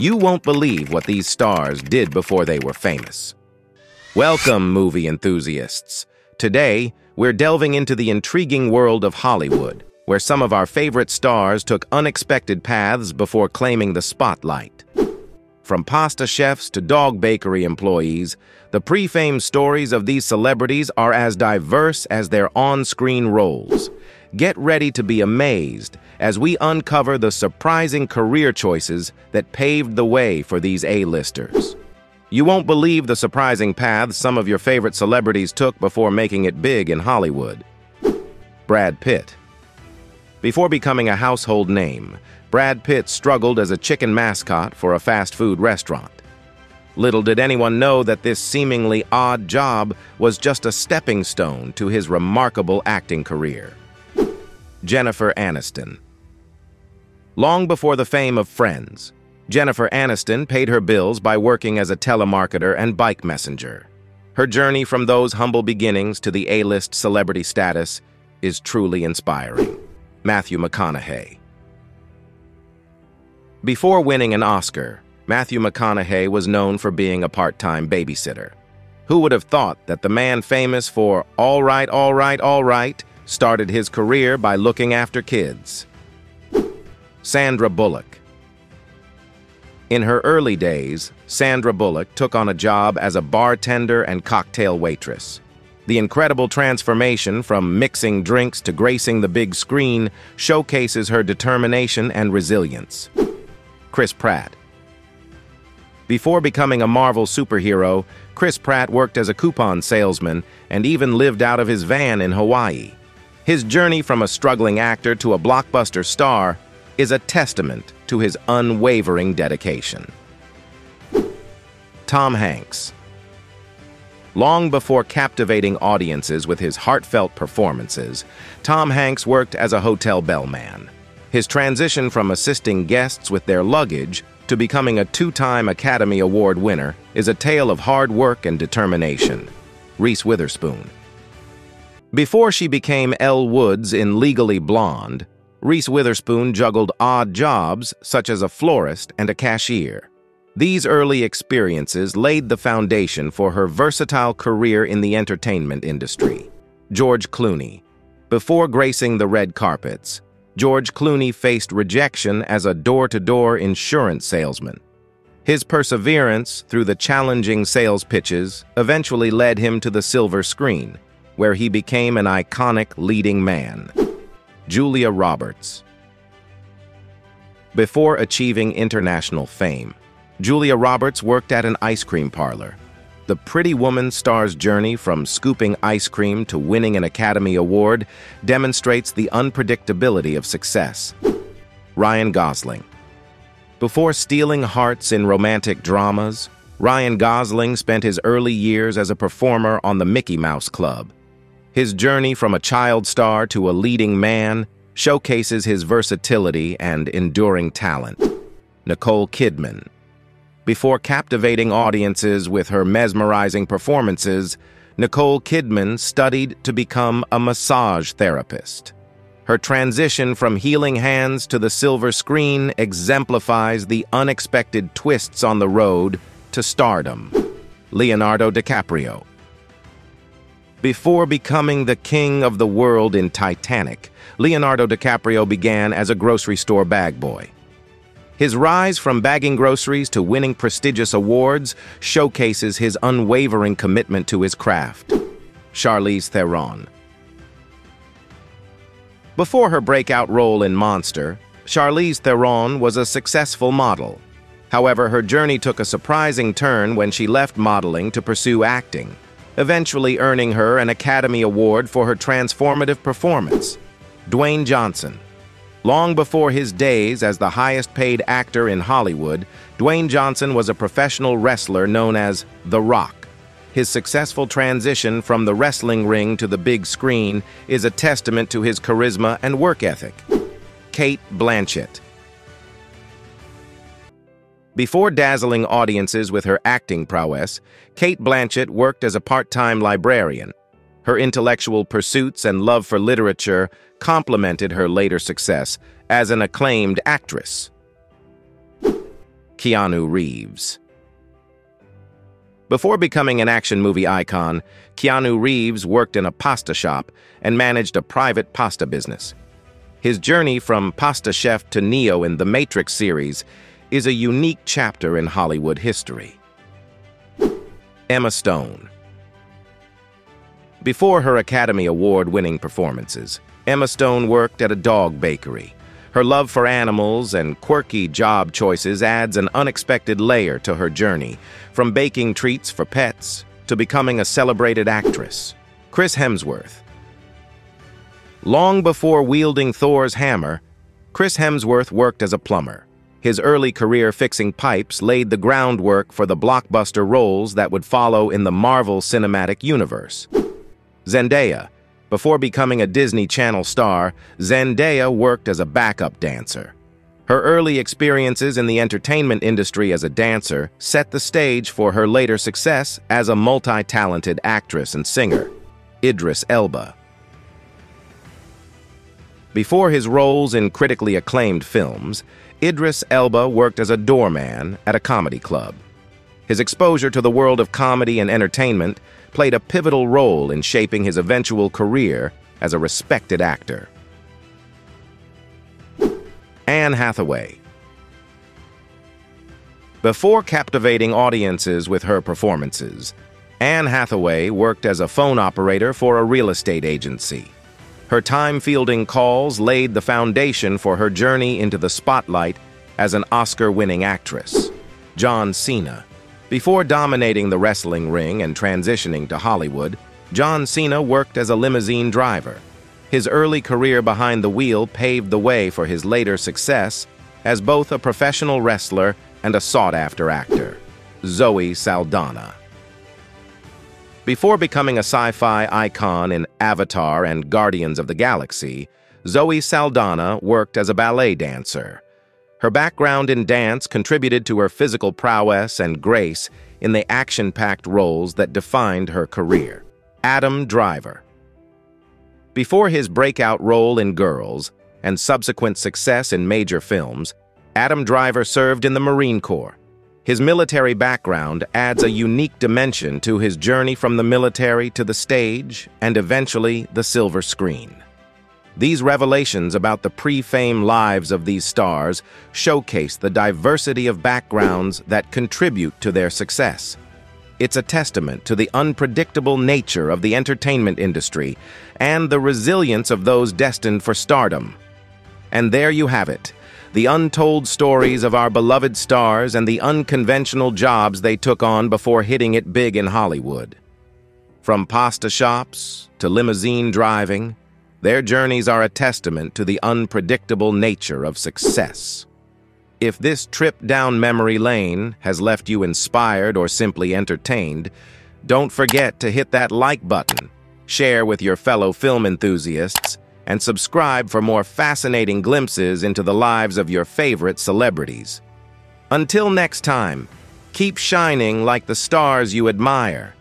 You won't believe what these stars did before they were famous. Welcome, movie enthusiasts. Today, we're delving into the intriguing world of Hollywood, where some of our favorite stars took unexpected paths before claiming the spotlight. From pasta chefs to dog bakery employees, the pre-fame stories of these celebrities are as diverse as their on-screen roles. Get ready to be amazed as we uncover the surprising career choices that paved the way for these A-listers. You won't believe the surprising paths some of your favorite celebrities took before making it big in Hollywood. Brad Pitt. Before becoming a household name, Brad Pitt struggled as a chicken mascot for a fast food restaurant. Little did anyone know that this seemingly odd job was just a stepping stone to his remarkable acting career. Jennifer Aniston. Long before the fame of Friends, Jennifer Aniston paid her bills by working as a telemarketer and bike messenger. Her journey from those humble beginnings to the A-list celebrity status is truly inspiring. Matthew McConaughey. Before winning an Oscar, Matthew McConaughey was known for being a part-time babysitter. Who would have thought that the man famous for All Right, All Right, All Right started his career by looking after kids? Sandra Bullock. In her early days, Sandra Bullock took on a job as a bartender and cocktail waitress. The incredible transformation from mixing drinks to gracing the big screen showcases her determination and resilience. Chris Pratt. Before becoming a Marvel superhero, Chris Pratt worked as a coupon salesman and even lived out of his van in Hawaii. His journey from a struggling actor to a blockbuster star is a testament to his unwavering dedication. Tom Hanks Long before captivating audiences with his heartfelt performances, Tom Hanks worked as a hotel bellman. His transition from assisting guests with their luggage to becoming a two-time Academy Award winner is a tale of hard work and determination. Reese Witherspoon Before she became Elle Woods in Legally Blonde, Reese Witherspoon juggled odd jobs such as a florist and a cashier. These early experiences laid the foundation for her versatile career in the entertainment industry. George Clooney. Before gracing the red carpets, George Clooney faced rejection as a door-to-door -door insurance salesman. His perseverance through the challenging sales pitches eventually led him to the silver screen, where he became an iconic leading man. Julia Roberts. Before achieving international fame, Julia Roberts worked at an ice cream parlor. The Pretty Woman star's journey from scooping ice cream to winning an Academy Award demonstrates the unpredictability of success. Ryan Gosling. Before stealing hearts in romantic dramas, Ryan Gosling spent his early years as a performer on the Mickey Mouse Club. His journey from a child star to a leading man showcases his versatility and enduring talent. Nicole Kidman. Before captivating audiences with her mesmerizing performances, Nicole Kidman studied to become a massage therapist. Her transition from healing hands to the silver screen exemplifies the unexpected twists on the road to stardom. Leonardo DiCaprio. Before becoming the king of the world in Titanic, Leonardo DiCaprio began as a grocery store bag boy. His rise from bagging groceries to winning prestigious awards showcases his unwavering commitment to his craft. Charlize Theron Before her breakout role in Monster, Charlize Theron was a successful model. However, her journey took a surprising turn when she left modeling to pursue acting eventually earning her an Academy Award for her transformative performance. Dwayne Johnson. Long before his days as the highest-paid actor in Hollywood, Dwayne Johnson was a professional wrestler known as The Rock. His successful transition from the wrestling ring to the big screen is a testament to his charisma and work ethic. Cate Blanchett. Before dazzling audiences with her acting prowess, Cate Blanchett worked as a part-time librarian. Her intellectual pursuits and love for literature complemented her later success as an acclaimed actress. Keanu Reeves. Before becoming an action movie icon, Keanu Reeves worked in a pasta shop and managed a private pasta business. His journey from pasta chef to Neo in the Matrix series is a unique chapter in Hollywood history. Emma Stone Before her Academy Award-winning performances, Emma Stone worked at a dog bakery. Her love for animals and quirky job choices adds an unexpected layer to her journey, from baking treats for pets to becoming a celebrated actress. Chris Hemsworth Long before wielding Thor's hammer, Chris Hemsworth worked as a plumber. His early career fixing pipes laid the groundwork for the blockbuster roles that would follow in the Marvel Cinematic Universe. Zendaya. Before becoming a Disney Channel star, Zendaya worked as a backup dancer. Her early experiences in the entertainment industry as a dancer set the stage for her later success as a multi-talented actress and singer. Idris Elba. Before his roles in critically acclaimed films, Idris Elba worked as a doorman at a comedy club. His exposure to the world of comedy and entertainment played a pivotal role in shaping his eventual career as a respected actor. Anne Hathaway Before captivating audiences with her performances, Anne Hathaway worked as a phone operator for a real estate agency. Her time fielding calls laid the foundation for her journey into the spotlight as an Oscar-winning actress. John Cena. Before dominating the wrestling ring and transitioning to Hollywood, John Cena worked as a limousine driver. His early career behind the wheel paved the way for his later success as both a professional wrestler and a sought-after actor. Zoe Saldana. Before becoming a sci-fi icon in Avatar and Guardians of the Galaxy, Zoe Saldana worked as a ballet dancer. Her background in dance contributed to her physical prowess and grace in the action-packed roles that defined her career. Adam Driver Before his breakout role in Girls and subsequent success in major films, Adam Driver served in the Marine Corps, his military background adds a unique dimension to his journey from the military to the stage and eventually the silver screen. These revelations about the pre-fame lives of these stars showcase the diversity of backgrounds that contribute to their success. It's a testament to the unpredictable nature of the entertainment industry and the resilience of those destined for stardom. And there you have it, the untold stories of our beloved stars and the unconventional jobs they took on before hitting it big in Hollywood. From pasta shops to limousine driving, their journeys are a testament to the unpredictable nature of success. If this trip down memory lane has left you inspired or simply entertained, don't forget to hit that like button, share with your fellow film enthusiasts, and subscribe for more fascinating glimpses into the lives of your favorite celebrities. Until next time, keep shining like the stars you admire